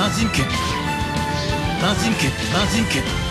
魔人剣魔人剣魔人剣